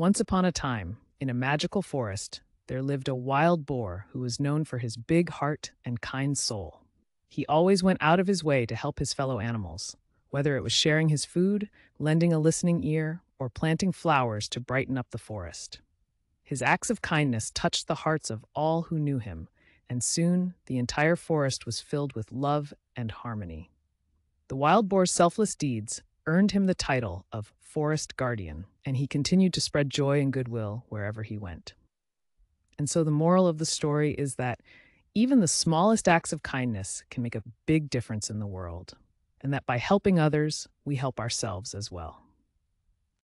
Once upon a time, in a magical forest, there lived a wild boar who was known for his big heart and kind soul. He always went out of his way to help his fellow animals, whether it was sharing his food, lending a listening ear, or planting flowers to brighten up the forest. His acts of kindness touched the hearts of all who knew him, and soon the entire forest was filled with love and harmony. The wild boar's selfless deeds earned him the title of Forest Guardian, and he continued to spread joy and goodwill wherever he went. And so the moral of the story is that even the smallest acts of kindness can make a big difference in the world, and that by helping others, we help ourselves as well.